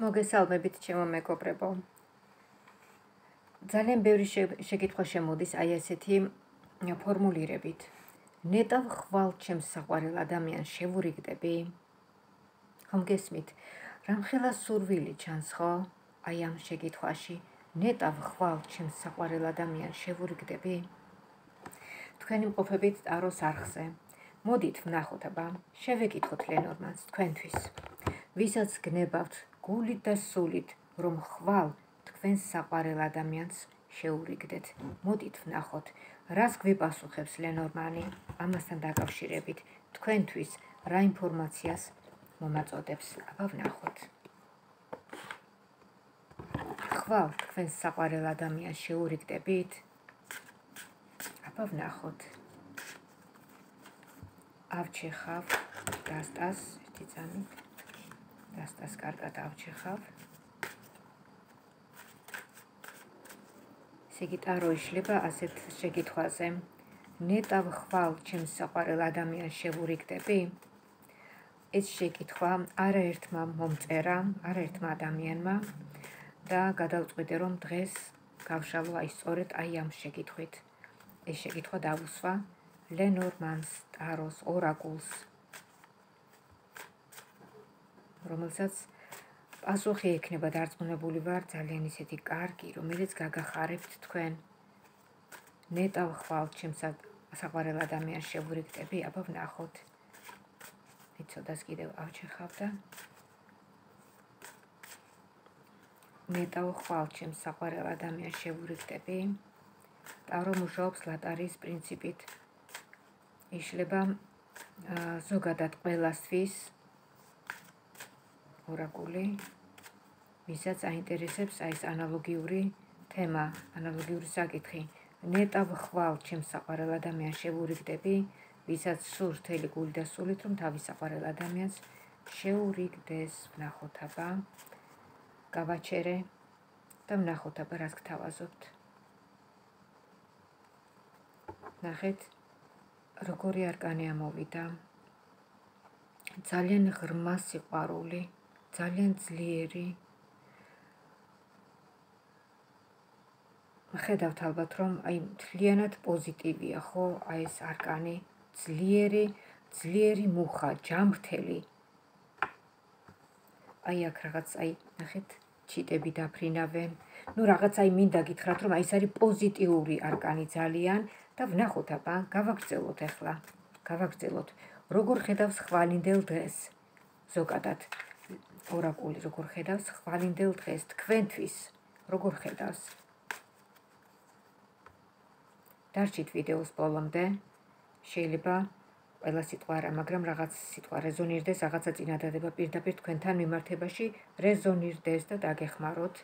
მოგესალმებით ჩემო მეგობრებო. ძალიან ბევრი შეკითხვა შემოდის აი ესეთი ფორმულირებით. ნეტავ ხვალ ჩემს საყვარელ ადამიანს შევურიგდები? ხომ გესმით? რამხელა სურვილი ჩანს ხო? აი ამ შეკითხვაში. ნეტავ ხვალ ჩემს საყვარელ ადამიანს შევურიგდები? თქვენი მყოფებით ტაროს არხზე. მოდით ვნახოთ აბა. შევეკითხოთ ლენორმანს თქვენთვის. ვისაც გნებავთ გულით და სულით, რომ ხვალ თქვენს საყვარელ ადამიანს შეურიგდეთ. მოდით ვნახოთ, რას გვიპასუხებს ლენორმანი ამასთან დაკავშირებით. თქვენთვის რა ინფორმაციას მომაწოდებს? აბა ვნახოთ. ხვალ თქვენს საყვარელ ადამიანს შეურიგდებით? აბა ვნახოთ. ავჩეხავ დასტას, ერთი წამით. დასტას კარგად ავჩეხავ. სიგიტარო იშლება ასეთ შეკითხვაზე. ნეტავ ხვალ ჩემს საყვარელ ადამიანს შევურიგდები? ეს შეკითხვა არაერთმა მომწერა, არაერთმა ადამიანმა და გადავწყვიტე რომ დღეს გავშალო აი სწორედ აი ამ შეკითხვით. ეს შეკითხვა დავუსვა ლენორმანს ტაროს ორაკულს რომელსაც პასუხი ექნება დარწმუნებული ვარ ძალიან ისეთი კარგი, რომელიც გაგახარებთ თქვენ. ნეტავ ხვალ ჩემს საყვარელ ადამიანს შევურიგდები, აბა ვნახოთ. იცოდას კიდევ ავჩეხავ და ნეტავ ხვალ ჩემს საყვარელ ადამიანს შევურიგდები. ტარო მუშაობს ლატარის პრინციპით. იშლება ზოგადად ყველასთვის ორაკული ვისაც აინტერესებს აი ეს ანალოგიური თემა, ანალოგიური საკითხი. ნეტავ ხვალ ჩემს საყვარელ ადამიანს შევურიგდები, ვისაც სურს თელი გული და სულით რომ თავის საყვარელ ადამიანს შეურიგდეს, ვნახოთ აბა. გავაჩერე და ვნახოთ აბა რას გთავაზობთ. ნახეთ როგორი არკანი ამოვიდა. ძალიან ღრმა სიყვარული ძალიან ძლიერი. ხედავთ ალბათ რომ აი მთლიანად პოზიტივია ხო? აი ეს არკანი ძლიერი ძლიერი მუხა ჯამრთელი. აი აქ რაღაც აი ნახეთ ჩიტები დაფრინავენ ну რაღაც აი მინდა გითხრათ რომ აი ეს არის პოზიტიური არკანი ძალიან და ვნახოთ აბა გავაგრძელოთ ახლა. გავაგრძელოთ. როგორ ხედავს ხვალინდელ დღეს? ზოგადად ორაკული როგორ ხედავს? ხვალინდელ დღეს თქვენთვის როგორ ხედავს? დარჩით ვიდეოს ბოლომდე. შეიძლება ყველა სიტყვა არა მაგრამ რაღაც სიტყვა რეზონირდეს რაღაცა წინადადება პირდაპირ თქვენთან მიმართებაში რეზონირდეს და დაგეხმაროთ.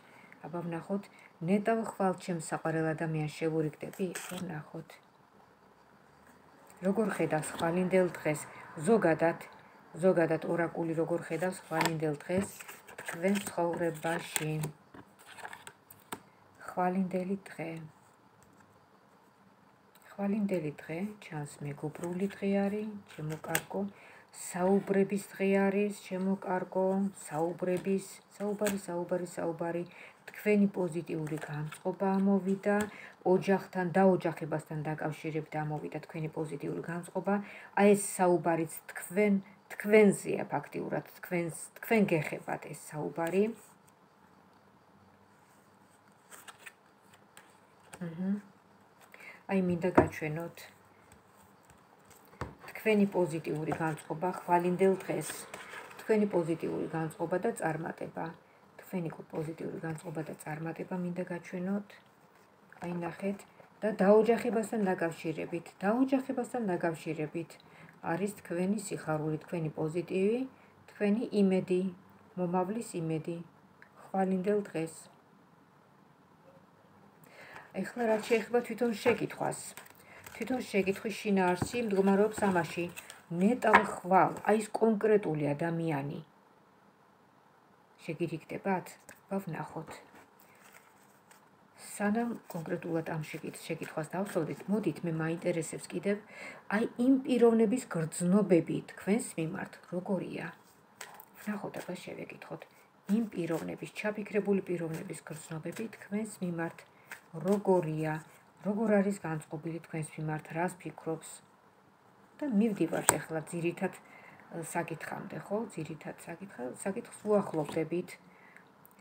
აბა ვნახოთ ნეტავ ხვალ ჩემს საყვარელ ადამიანს შევურიგდები ვნახოთ როგორ ხედავს ხვალინდელ დღეს? ზოგადად ზოგადად ორაკული როგორ ხედავს ხვალინდელ დღეს თქვენ ცხოვრებაში? ხვალინდელი დღე. ხვალინდელი დღე ჩანს მეგობრული დღე არის ჩემო კარგო საუბრების დღე არის ჩემო კარგო საუბრების საუბარი საუბარი საუბარი თქვენი პოზიტიური განწყობა ამოვიდა ოჯახთან და ოჯახებასთან დაკავშირებით ამოვიდა თქვენი პოზიტიური განწყობა. აი ეს საუბარიც თქვენ თქვენზეა ფაქტიურად თქვენს თქვენ გეხებათ ეს საუბარი. აი მინდა გაჩვენოთ თქვენი პოზიტიური განწყობა ხვალინდელ დღეს. თქვენი პოზიტიური განწყობა და წარმატება. თქვენი პოზიტიური განწყობა და წარმატება მინდა გაჩვენოთ. აი ნახეთ და დაოჯახებასთან დაკავშირებით, დაოჯახებასთან დაკავშირებით. არის თქვენი სიხარული, თქვენი პოზიტივი, თქვენი იმედი, მომავლის იმედი, ხვალინდელ დღეს. ეხლა რა შეიძლება თვითონ შეკითხვას? თვითონ შეკითხვის შინაარსი მდგომარეობს ამაში: ნეტავ ხვალ, აი ეს კონკრეტული ადამიანი. შეგირიგდებათ? ვნახოთ. სანამ კონკრეტულად ამ შეკითხვას დავსვოდით, მოდით მე მაინტერესებს კიდევ აი იმ პიროვნების გრძნობები თქვენს მიმართ როგორია. ნახოთ აბა შევეკითხოთ. იმ პიროვნების, ჩაფიქრებული პიროვნების გრძნობები თქვენს მიმართ როგორია, როგორ არის განწყობილი თქვენს მიმართ, რას ფიქრობს? და მივდივართ ახლა ძირითად საკითხამდე, ხო? ძირითად საკითხა, საკითხს უახლოვდებით.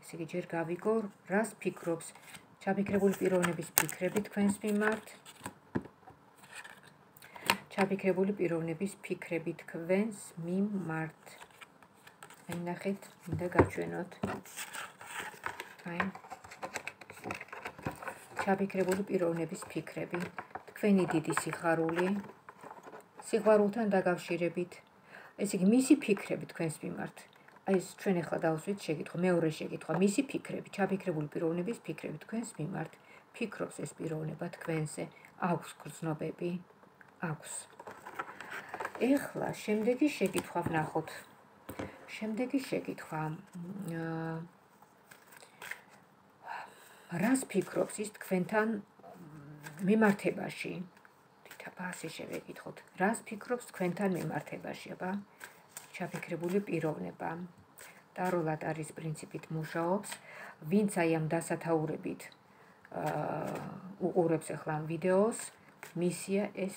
ესე იგი, ჯერ გავიგო, რას ფიქრობს ჩაფიქრებული პიროვნების ფიქრები თქვენს მიმართ? ჩაფიქრებული პიროვნების ფიქრები თქვენს მიმართ. აი ნახეთ, მინდა გაჩვენოთ. აი. ჩაფიქრებული პიროვნების ფიქრები. თქვენი დიდი სიხარული. სიყვარულთან დაკავშირებით. ესე იგი, მისი ფიქრები თქვენს მიმართ. ეს ჩვენ ახლა დავსვით შეკითხვა, მეორე შეკითხვა, მისი ფიქრები, ჩაფიქრებული პიროვნების ფიქრები თქვენს მიმართ. ფიქრობს ეს პიროვნება თქვენზე, აქვს გრძნობები. აქვს. ეხლა შემდეგი შეკითხვა ვნახოთ. შემდეგი შეკითხვა. რას ფიქრობს ის თქვენთან მიმართებაში? თითქოს ასე შევეკითხოთ. რას ფიქრობს თქვენთან მიმართებაში, აბა? ჩაფიქრებული პიროვნება. დაროლად არის პრინციპით მუშაობს, ვინც აი ამ დასათაურებით უყურებს ახლა ვიდეოს, მისია ეს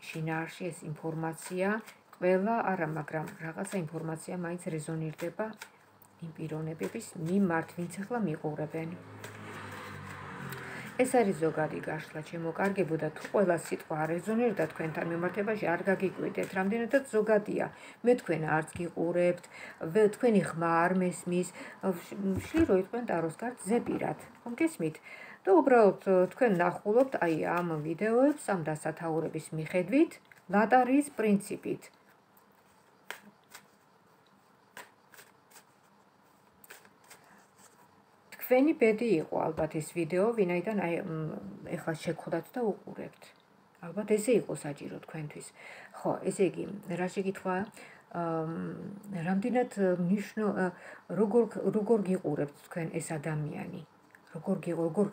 შინაარსი ეს ინფორმაცია. ყველა არა მაგრამ რაღაცა ინფორმაცია მაინც რეზონირდება იმ პიროვნებების მიმართ ვინც ახლა მიყურებენ ეს არის ზოგადი გაშლა. ჩემო კარგებო და თუ ყველა სიტყვა რეზონირდა თქვენთან მიმართებაში არ გაგიკვირდეთ რამდენადაც ზოგადია. მე თქვენ არც გიყურებთ თქვენი ხმა არ მესმის. შირო იყვენ ტაროს კართ ზეპირად. ხომ გესმით? და უბრალოდ თქვენ ნახულობთ აი ამ ვიდეოებს ამ დასათაურების მიხედვით ლატარიის პრინციპით თქვენი ბედი იყო ალბათ ეს ვიდეო ვინაიდან აი ეხლა შეგხვდათ და უყურებთ. ალბათ ესე იყო საჭირო თქვენთვის. ხო ესე იგი რა შეკითხვა რამდენად ნიშნო როგორ როგორ გიყურებთ თქვენ ეს ადამიანი? როგორ როგორ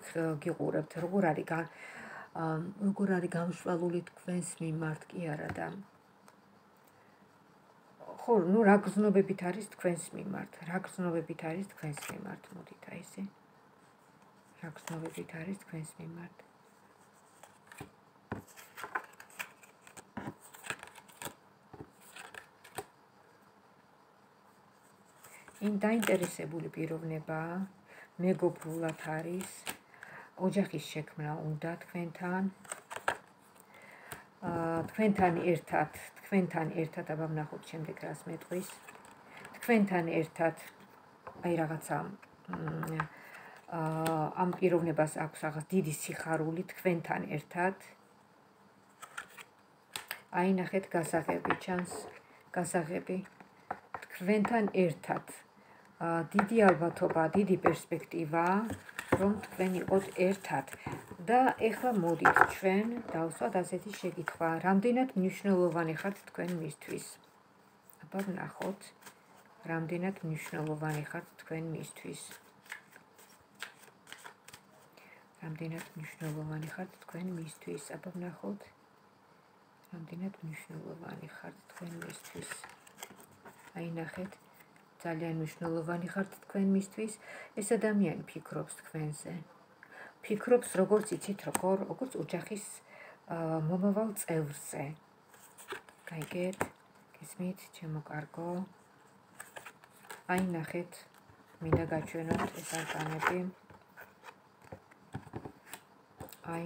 გიყურებთ, როგორ არის როგორ არის გამშვალული თქვენს მიმართ? კი არა და ხო, ну რა გზნობებით არის თქვენს მიმართ? რა გზნობებით არის თქვენს მიმართ? მოდით აი ესე. რა გზნობებით არის თქვენს მიმართ? იმ დაინტერესებული პიროვნებაა მეგობრულად არის ოჯახის შექმნა უნდა თქვენთან თქვენთან ერთად თქვენთან ერთად აბა ვნახოთ შემდეგ რას მეტყვის? თქვენთან ერთად აი რაღაცა ამ პიროვნებას აქვს რაღაც დიდი სიხარული თქვენთან ერთად. აი ნახეთ გასაღები ჩანს გასაღები. თქვენთან ერთად. დიდი ალბათობა, დიდი პერსპექტივა, რომ თქვენ იყოთ ერთად. და ეხლა მოდით ჩვენ დავსვათ ასეთი შეკითხვა, რამდენად მნიშვნელოვანი ხართ თქვენ მისთვის? აბა ვნახოთ, რამდენად მნიშვნელოვანი ხართ თქვენ მისთვის? რამდენად მნიშვნელოვანი ხართ თქვენ მისთვის? აბა ვნახოთ, რამდენად მნიშვნელოვანი ხართ თქვენ მისთვის? აი ნახეთ, ძალიან მნიშვნელოვანი ხართ თქვენ მისთვის. ეს ადამიანი ფიქრობს თქვენზე. ფიქრობს როგორც იცით, როგორ როგორც ოჯახის მომავალ წევრზე. გაიგეთ? გესმით, ჩემო კარგო? აი ნახეთ, მინდა გაჩვენოთ ეს არგანები. აი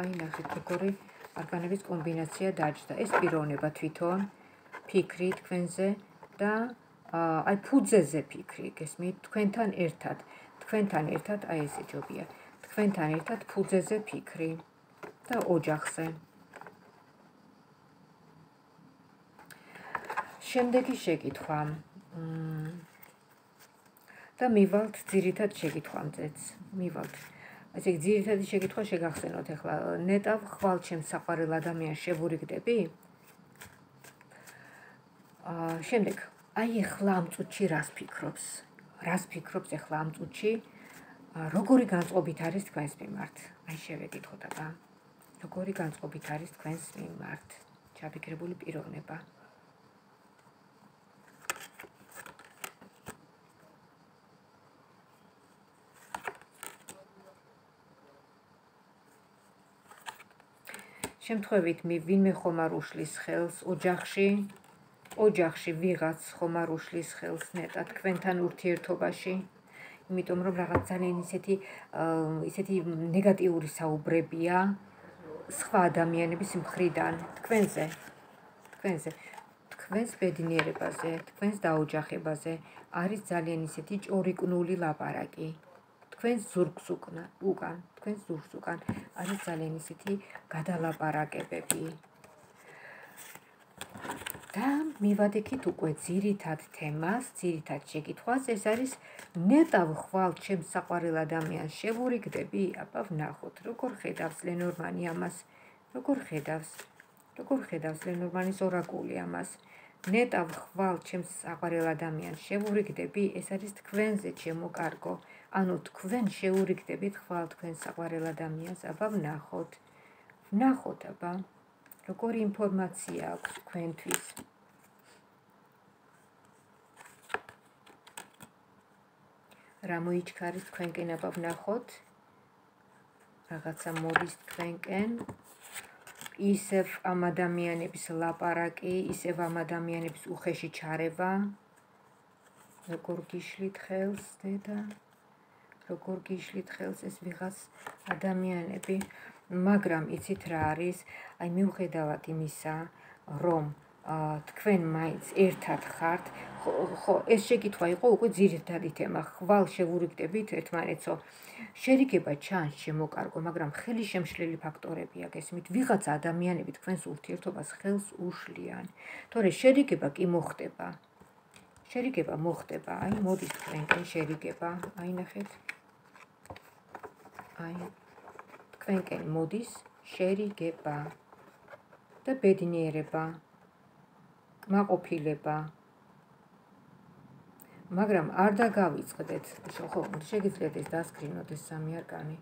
აი ნახეთ, როგორი არგანების კომბინაცია დაჯდა. ეს პიროვნება თვითონ ფიქრი თქვენზე და აი ფუძეზე ფიქრი, გესმით? თქვენთან ერთად, თქვენთან ერთად აი ესე ჯობია. თქვენთან ერთად ფუძეზე ფიქრი და ოჯახზე. შემდეგი შეკითხვა. და მივალთ ძირითად შეკითხვამდეც. მივალთ. ასე ძირითადი შეკითხვა შეგახსენოთ ახლა. ნეტავ ხვალ ჩემს საყვარელ ადამიანს შევურიგდები? აა შემდეგ აი ახლა ამ წუთში რას ფიქრობს? რას ფიქრობს ახლა ამ წუთში? როგორი განწყობით არის თქვენს მიმართ? აი შევედით ხო დაბა. როგორი განწყობით არის თქვენს მიმართ? ჩაფიქრებული პიროვნება. შემთხვევით ვინმე ხომ არ უშლის ხელს ოჯახში ოჯახში ვიღაც ხომ არ უშლის ხელს ნეტა თქვენთან ურთიერთობაში? იმიტომ რომ რაღაც ძალიან ისეთი ისეთი ნეგატიური საუბრებია სხვა ადამიანების მხრიდან თქვენზე თქვენზე თქვენს ბედნიერებაზე თქვენს დაოჯახებაზე არის ძალიან ისეთი ჭორიკნული ლაპარაკი. თქვენს ზურგს უკან თქვენს ზურგს უკან არის ძალიან ისეთი გადალაპარაკებები და მივადექით უკვე ძირითად თემას, ძირითად შეკითხვას, ეს არის ნეტავ ხვალ ჩემ საყვარელ ადამიანს შევურიგდები? აბა ვნახოთ, როგორ ხედავს ლენორმანი ამას? როგორ ხედავს? როგორ ხედავს ლენორმანის ორაკული ამას? ნეტავ ხვალ ჩემ საყვარელ ადამიანს შევურიგდები? ეს არის თქვენზე ჩემო კარგო. ანუ თქვენ შეურიგდებით ხვალ თქვენ საყვარელ ადამიანს? აბა ვნახოთ. ვნახოთ აბა. როგორი ინფორმაცია აქვს თქვენთვის? რა მოიჩქარის თქვენკენ აბა ვნახოთ? რაღაცა მოდის თქვენკენ? ისევ ამ ადამიანების ლაპარაკი, ისევ ამ ადამიანების უხეში ჩარევა. როგორ გიშლით ხელს, დედა? როგორ გიშლით ხელს ეს ვიღაც ადამიანები? მაგრამ იცით რა არის? აი მიუხედავად იმისა, რომ თქვენ მაინც ერთად ხართ, ხო, ეს შეკითხვა იყო უკვე ძირითადი თემა. ხვალ შევურიგდებით ერთმანეთსო. შერიგება ჩანს შემოკარგო, მაგრამ ხელი შემშლელი ფაქტორებია გესმით. ვიღაც ადამიანები თქვენს ურთიერთობას ხელს უშლიან. თორე შერიგება კი მოხდება. შერიგება მოხდება. აი მოდის თქვენკენ შერიგება. აი ნახეთ. აი თქვენკენ მოდის შერიგება და ბედნიერება კმაყოფილება მაგრამ არ დაგავიწყდეთ ხო შეგიძლიათ ეს დასკრინოთ ეს სამი არკანი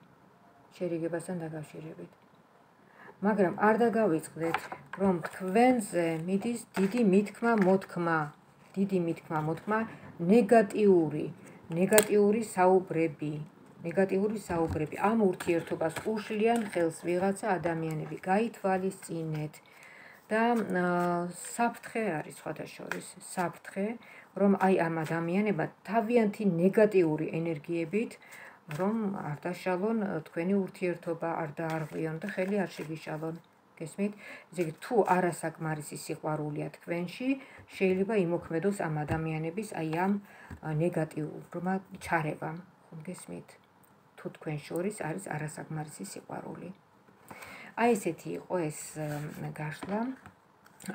შერიგებასთან დაკავშირებით. მაგრამ არ დაგავიწყდეთ რომ თქვენზე მიდის დიდი მithkma მოთქმა. დიდი მithkma მოთქმა ნეგატიური ნეგატიური საუბრები. ნეგატიური საუბრები. ამ ურთიერთობას უშლიან ხელს ვიღაცა ადამიანები. გაითვალისწინეთ და საფრთხე არის სხვადასხვა საფრთხე რომ აი ამ ადამიანებმა თავიანთი ნეგატიური ენერგიებით რომ არ დაშალონ თქვენი ურთიერთობა არ დაარღვიონ და ხელი არ შეგიშალონ გესმით? ესე იგი თუ არასაკმარისი სიყვარულია თქვენში, შეიძლება იმოქმედოს ამ ადამიანების აი ამ ნეგატიურმა ჩარევამ. გესმით? თუ თქვენ შორის არის არასაკმარისი სიყვარული. აი ესეთი იყო ეს გაშლა.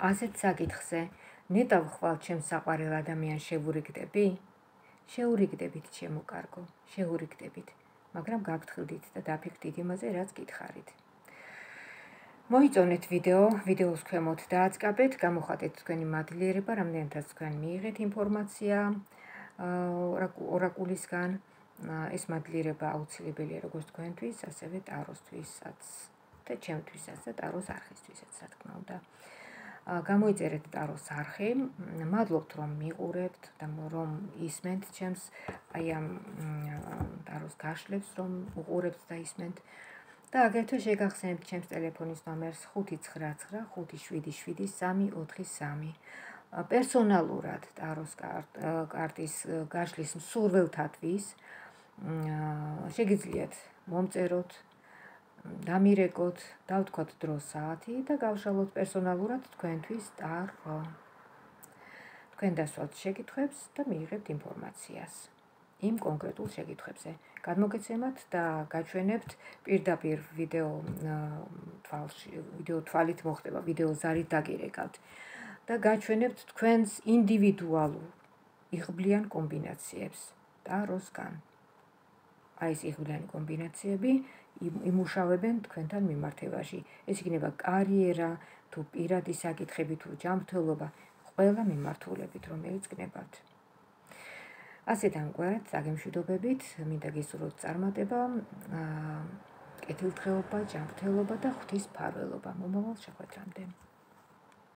ასეთ საკითხზე ნეტავ ხვალ ჩემ საყვარელ ადამიანს შევურიგდები? შეურიგდებით ჩემო კარგო, შეურიგდებით, მაგრამ გაგთხილდით და დაფიქრდით იმაზე, რაც გითხარით. მოიწონეთ ვიდეო, ვიდეოს ქვემოთ დააწყაბეთ, გამოხატეთ თქვენი მადლიერება, რამდენადაც თქვენ მიიღეთ ინფორმაცია ორაკულისგან. ეს მადლიერება აუცილებელია როგორც თქვენთვის, ასევე ტაროსთვისაც და ჩემთვისაც და ტაროს არხისთვისაც, რა თქმა უნდა. გამოიწერეთ ტაროს არხი. მადლობთ რომ მიყურებთ და რომ ისმენთ ჩემს აი ამ ტაროს გაშლებს, რომ უყურებთ და ისმენთ. და აგრეთვე შეგახსენებთ ჩემს ტელეფონის ნომერს 595777343. პერსონალურად ტაროს კარტის გაშლის მსურველთათვის შეგიძლიათ მომწეროთ, დამირეკოთ, დავთქვათ დრო საათი და გავშალოთ პერსონალურად თქვენთვის ტარო. თქვენ დასვათ შეკითხვებს და მიიღებთ ინფორმაციას იმ კონკრეტულ შეკითხვებზე. გადმოგეცემათ და გაჩვენებთ პირდაპირ ვიდეო თვალში, ვიდეო თვალით მოხდება, ვიდეო ზარით დაგირეკავთ და გაჩვენებთ თქვენს ინდივიდუალურ იღბლიან კომბინაციებს ტაროსგან. აი ეს იღბლიანი კომბინაციები იმუშავებენ თქვენთან მიმართებაში. ეს იქნება კარიერა, თუ პირადი საკითხები, თუ ჯანმრთელობა, ყველა მიმართულებით, რომელიც გნებავთ. ასე დამკვეთ, აგემშვიდობებით, მინდა გისურვოთ წარმატება, კეთილდღეობა, ჯანმრთელობა და ღვთის ფარველობა. მომავალ შეხვედრამდე.